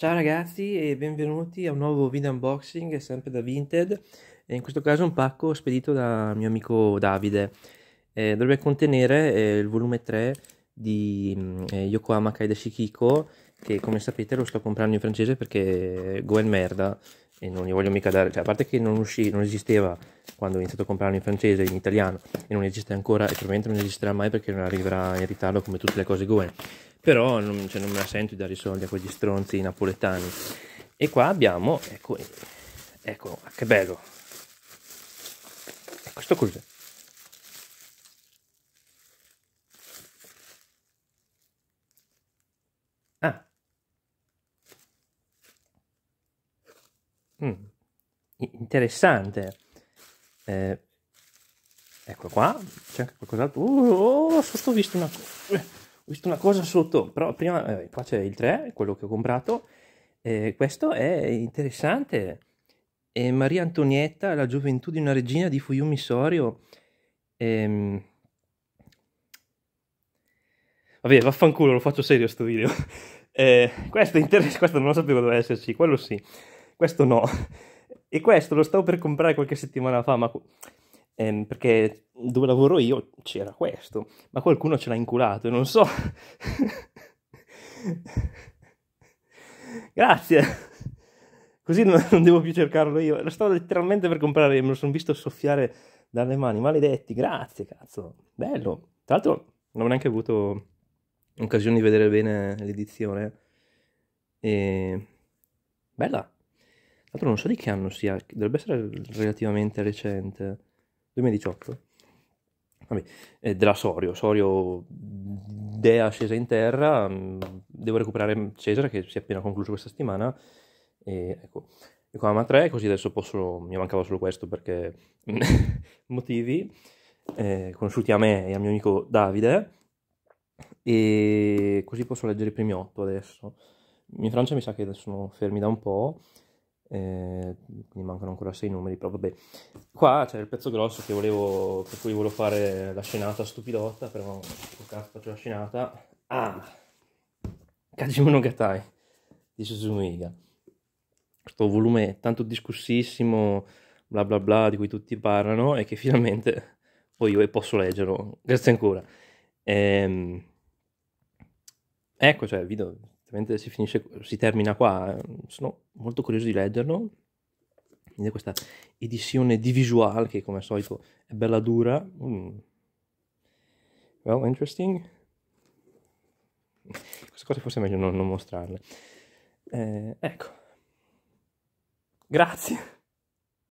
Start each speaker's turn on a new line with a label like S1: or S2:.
S1: Ciao ragazzi e benvenuti a un nuovo video unboxing, sempre da Vinted e in questo caso un pacco spedito da mio amico Davide. Eh, dovrebbe contenere eh, il volume 3 di mm, eh, Yokohama Kaida Shikiko che come sapete lo sto comprando in francese perché Goen merda e non gli voglio mica dare, cioè a parte che non, uscì, non esisteva quando ho iniziato a comprarlo in francese, in italiano e non esiste ancora e probabilmente non esisterà mai perché non arriverà in ritardo come tutte le cose Goen però non, cioè, non me la sento di dare i soldi a quegli stronzi napoletani. E qua abbiamo, ecco, ecco, che bello. E questo cos'è? Ah. Mm. Interessante. Eh, ecco qua, c'è anche qualcos'altro. Uh, oh, sotto ho visto una cosa ho visto una cosa sotto, però prima, eh, qua c'è il 3, quello che ho comprato, eh, questo è interessante, è Maria Antonietta, la gioventù di una regina di Fuyumi Sorio, ehm... vabbè vaffanculo, lo faccio serio sto video, eh, questo interessante, questo non lo sapevo doveva esserci, quello sì, questo no, e questo lo stavo per comprare qualche settimana fa, ma ehm, perché dove lavoro io c'era questo, ma qualcuno ce l'ha inculato e non so. Grazie. Così non, non, devo più cercarlo io. Lo stavo letteralmente per comprare, me lo sono visto soffiare dalle mani. Maledetti, grazie, cazzo. Bello. Tra l'altro non ho neanche avuto occasione di vedere bene l'edizione. E... Bella. L'altro non so di che anno sia, dovrebbe essere relativamente recente. 2018 Vabbè, eh, della Sorio, Sorio dea scesa in terra, mm, devo recuperare Cesare che si è appena concluso questa settimana e ecco, Yokohama 3 così adesso posso, mi mancava solo questo perché motivi eh, conosciuti a me e al mio amico Davide. E così posso leggere i primi 8 adesso. In Francia mi sa che sono fermi da un po' eh, mi mancano ancora sei numeri, però vabbè. Qua c'è il pezzo grosso che volevo, per cui volevo fare la scenata stupidotta, però cazzo faccio la scenata. Ah! Kajimonogatai di Suzumiga. Questo volume tanto discussissimo, bla bla bla, di cui tutti parlano e che finalmente poi io posso leggerlo. Grazie ancora. Ehm... Ecco, cioè, il video ovviamente si, finisce, si termina qua, sono molto curioso di leggerlo. Quindi questa edizione di visual che come al solito è bella dura. Mm. Well, interesting. Queste cose forse è meglio non, non mostrarle. Eh, ecco. Grazie.